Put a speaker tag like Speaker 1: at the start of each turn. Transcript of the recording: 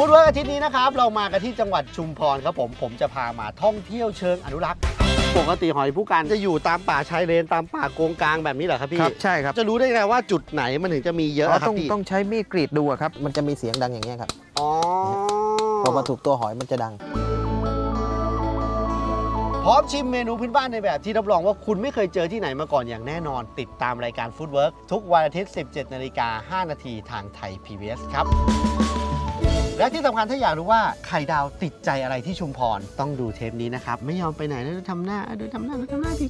Speaker 1: พูดว่าอาทิตย์นี้นะครับเรามากันที่จังหวัดชุมพรครับผมผมจะพามาท่องเที่ยวเชิงอนุรักษ์ ปกติหอยผู้กันจะอยู่ตามป่าชายเลนตามป่าโกงกลางแบบนี้เหรอครับพี่
Speaker 2: ครับใช่ครับ
Speaker 1: จะรู้ได้ไงว่าจุดไหนมันถึงจะมีเยอะ
Speaker 2: อ๋อ
Speaker 1: อะครั
Speaker 2: ต้อบง
Speaker 1: พี่
Speaker 2: ต้องใช้มีดกรีดดูอะครับ มันจะมีเสียงดังอย่างเงี้ยครับ
Speaker 1: อ๋อ
Speaker 2: พอมาถูกตัวหอยมันจะดัง
Speaker 1: พร้อมชิมเมนูพื้นบ้านในแบบที่รับรองว่าคุณไม่เคยเจอที่ไหนมาก่อนอย่างแน่นอน ติดตามรายการ Foodwork ทุกวันอาทิตย์ 17นาฬิกา5นาทีทางไทย PBS ครับ และที่สำคัญถ้าอยากรู้ว่าไข่ดาวติดใจอะไรที่ชุมพร ต้องดูเทปนี้นะครับ ไม่ยอมไปไหนแล้วดูทำหน้าดูทำหน้าดูทำหน้าที